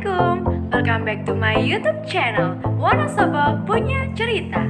Assalamualaikum, welcome back to my YouTube channel Wonosobo Punya Cerita.